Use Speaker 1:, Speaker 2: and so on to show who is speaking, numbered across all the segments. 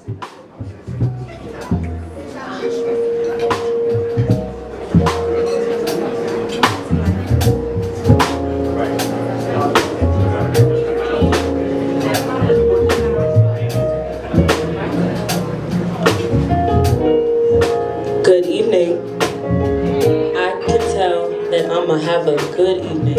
Speaker 1: Good evening. I can tell that I'ma have a good evening.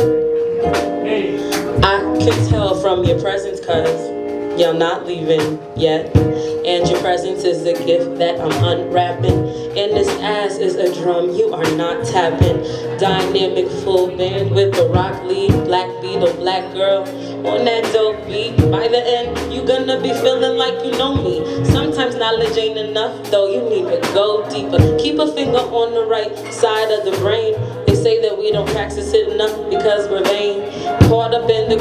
Speaker 1: I can tell from your presence, cuz you're not leaving yet. And your presence is a gift that I'm unwrapping. And this ass is a drum you are not tapping. Dynamic full band with the rock lead, black beat, beetle, black girl on that dope beat. By the end, you gonna be feeling like you know me. Sometimes knowledge ain't enough, though you need to go deeper. Keep a finger on the right side of the brain. They say that we don't practice it enough because we're vain. Caught up in the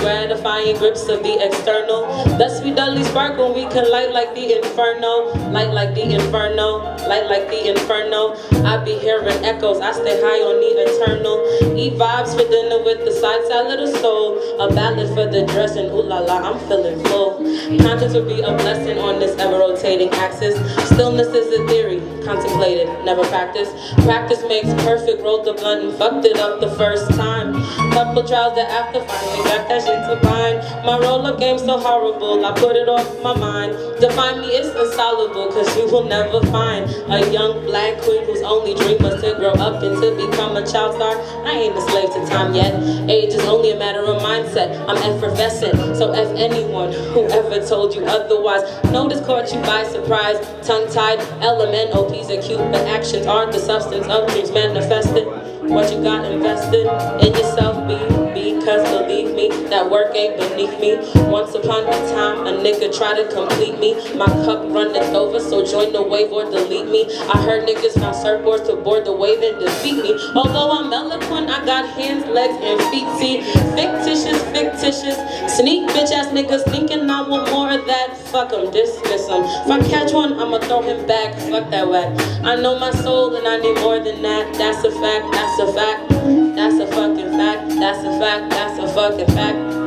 Speaker 1: grips of the external. Thus we dully spark when we can light like the inferno. Light like the inferno. Light like the inferno. I be hearing echoes. I stay high on the eternal. Eat vibes for dinner with the side salad of soul. A ballad for the dressing. Ooh la la, I'm feeling full. Conscience will be a blessing on this ever rotating axis. Stillness is a theory. Contemplated, never practiced. Practice makes perfect. Rolled the blunt and fucked it up the first time. Couple trials that after finally got that shit to My roll up game so horrible, I put it off my mind. Define me, it's insoluble, cause you will never find a young black queen whose only dream was to grow up and to become a child star. I ain't a slave to time yet. Age is only a matter of mindset. I'm effervescent, so if anyone who ever told you otherwise, notice caught you by surprise. Tongue tied, element, OPs are cute, but actions aren't the substance of dreams manifested. What you got invested in yourself, be because believe me, that work ain't beneath me. Once upon a time, a nigga try to complete me. My cup runneth over, so join the wave or delete me. I heard niggas found surfboards to board the wave and defeat me. Although I'm eloquent, I got hands, legs, and feet. See, fictitious, fictitious. Sneak bitch ass niggas thinking I want more of that. Fuck them, dismiss. If I catch one, I'ma throw him back. Fuck that whack. I know my soul and I need more than that. That's a fact, that's a fact. That's a fucking fact. That's a fact. That's a fucking fact.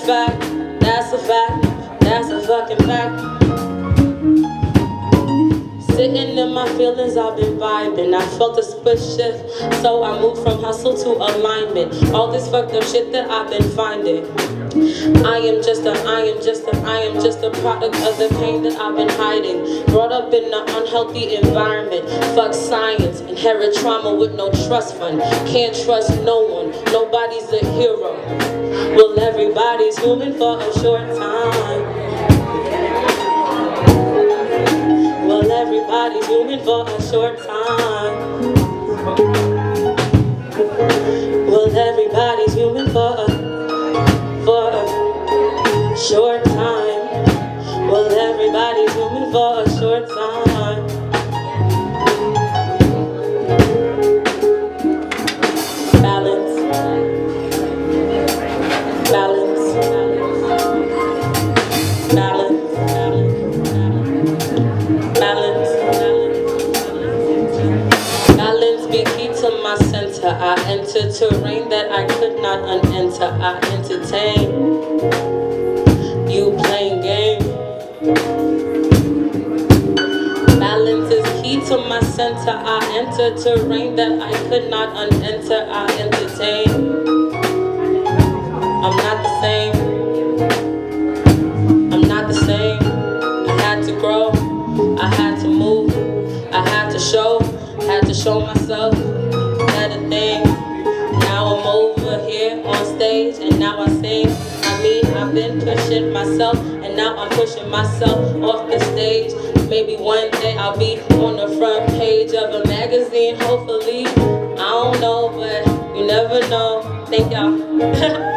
Speaker 1: Fact. That's a fact. That's a fucking fact. My feelings, I've been vibing. I felt a split shift, so I moved from hustle to alignment. All this fucked up shit that I've been finding. I am just a, I am just a, I am just a product of the pain that I've been hiding. Brought up in an unhealthy environment. Fuck science, inherit trauma with no trust fund. Can't trust no one, nobody's a hero. Well, everybody's human for a short time. Everybody's human for a short time. Well, everybody's human for a for a short time. Well, everybody's human for a short time. I enter terrain that I could not unenter. I entertain you playing game. Balance is key to my center. I enter terrain that I could not unenter. I entertain. I'm not the same. I'm not the same. I had to grow. I had to move. I had to show. Had to show myself better things. Now I sing. I mean, I've been pushing myself and now I'm pushing myself off the stage. Maybe one day I'll be on the front page of a magazine, hopefully. I don't know, but you never know. Thank y'all.